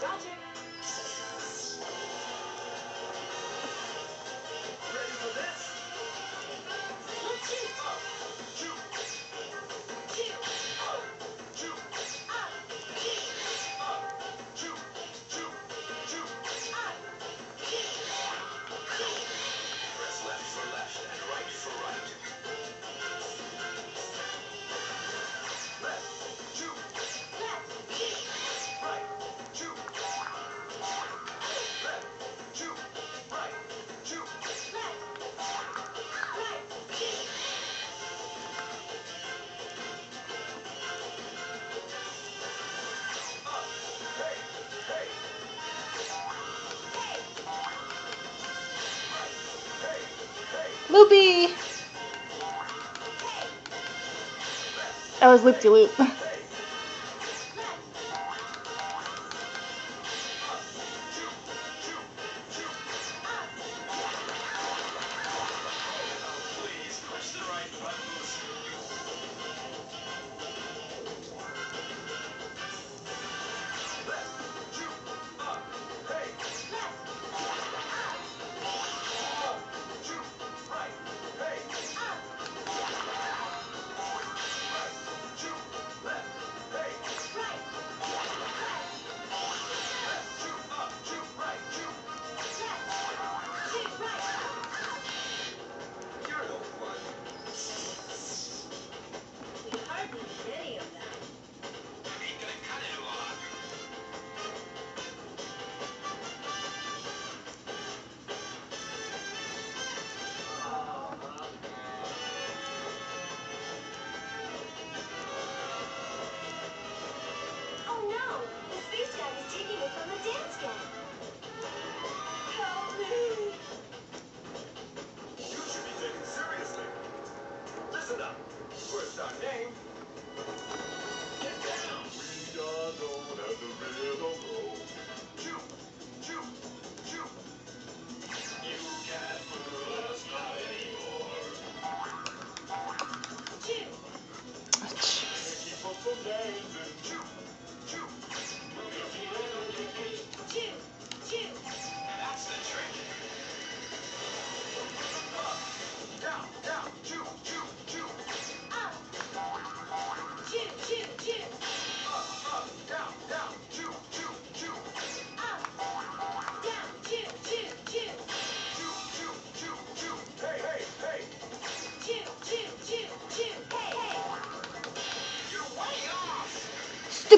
Shut it! Loopy! That was loop-de-loop. -loop. From on the dance game.